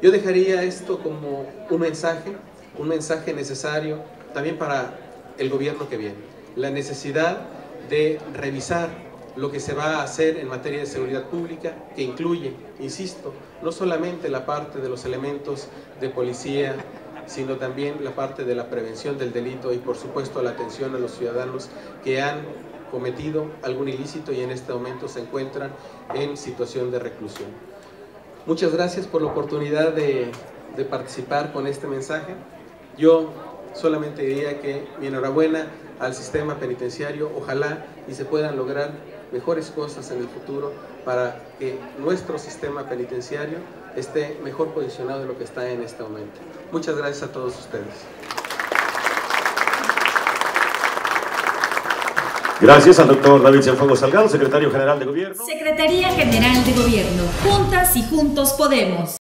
Yo dejaría esto como un mensaje, un mensaje necesario también para el gobierno que viene. La necesidad de revisar lo que se va a hacer en materia de seguridad pública, que incluye, insisto, no solamente la parte de los elementos de policía, sino también la parte de la prevención del delito y por supuesto la atención a los ciudadanos que han cometido algún ilícito y en este momento se encuentran en situación de reclusión. Muchas gracias por la oportunidad de, participar con este mensaje. Yo solamente diría que mi enhorabuena al sistema penitenciario, ojalá y se puedan lograr mejores cosas en el futuro para que nuestro sistema penitenciario esté mejor posicionado de lo que está en este momento. Muchas gracias a todos ustedes. Gracias al doctor David Cienfuegos Salgado, secretario general de Gobierno. Secretaría General de Gobierno. Juntas y juntos podemos.